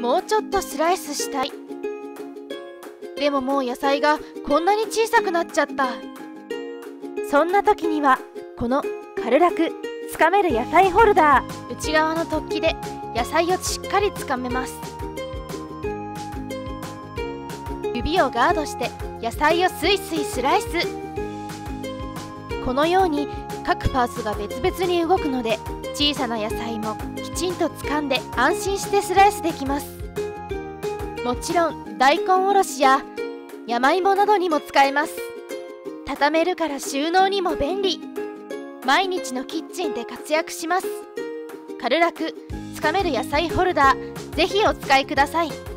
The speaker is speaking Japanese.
もうちょっとスライスしたい。でももう野菜がこんなに小さくなっちゃった。そんな時にはこの軽楽つかめる野菜ホルダー。内側の突起で野菜をしっかりつかめます。指をガードして野菜をスイスイスライス。このように各パーツが別々に動くので小さな野菜もきちんと掴んで安心してスライスできます。もちろん大根おろしや山芋などにも使えます。畳めるから収納にも便利。毎日のキッチンで活躍します。軽楽つかめる野菜ホルダーぜひお使いください。